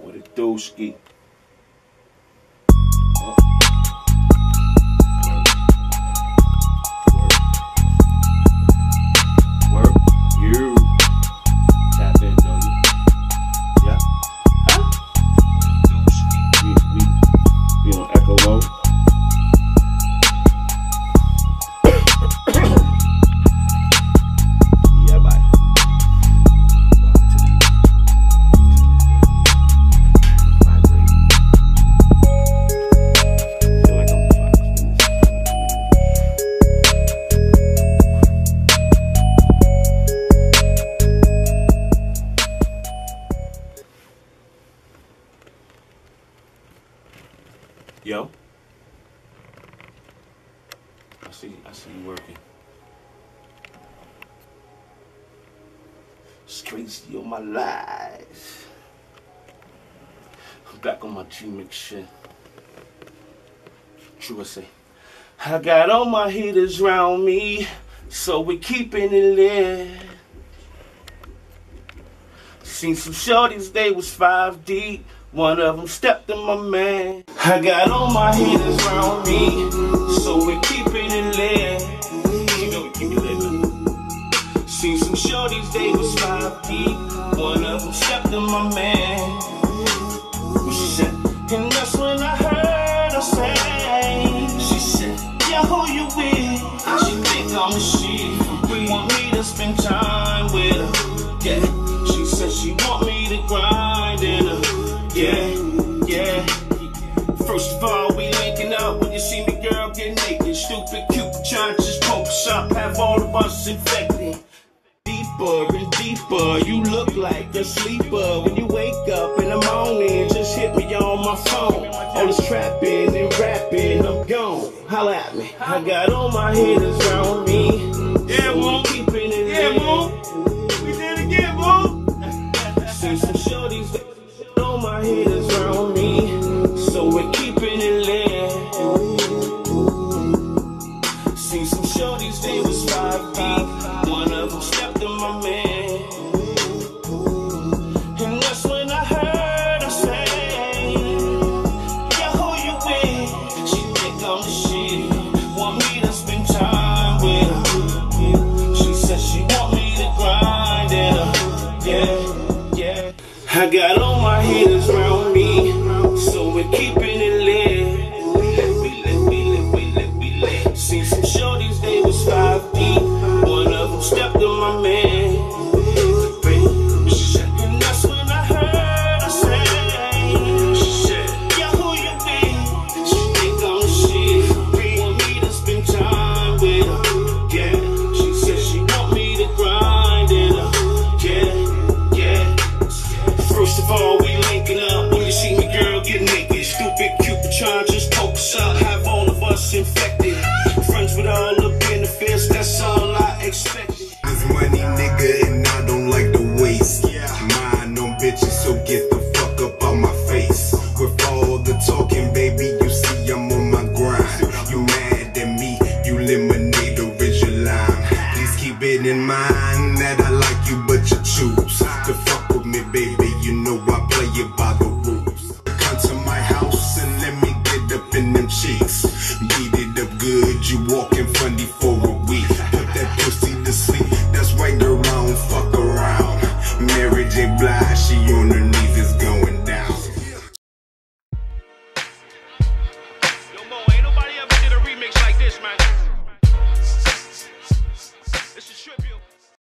What a doski. Yo. I see I see you working. Streets of my life. I'm back on my Gmixx shit. True.S.A. I got all my hitters round me, so we keeping it lit. Seen some shorties, they was five deep. One of them stepped in my man. I got all my hitters round me, so we keeping it lit. You know we keep it lit. Seen some shorties, they was five deep. One of them stepped in my man. She said? And that's when I heard her say, she said, Yeah, who you with? She think I'm the shit. Want me to spend time with her. Yeah, Stupid, cute, just poke up, have all of us infected. Deeper and deeper, you look like a sleeper. When you wake up in the morning, just hit me on my phone. All this trapping and rapping, I'm gone. Holla at me. I got all my hitters around me. Yeah, mom. Keeping it yeah, mom. We did it again, mom. See some shorties, all my hitters around I got all my hitters around me, so we're keeping it in mind that I like you, but you choose to fuck with me, baby. You know I play it by the rules. Come to my house and let me get up in them cheeks. Beat it up good, you walking funny for a week. Put that pussy to sleep. That's right, girl, I don't fuck around. Mary J. Blige, she on her knees, is going down. Ain't nobody ever did a remix like this, man tribute.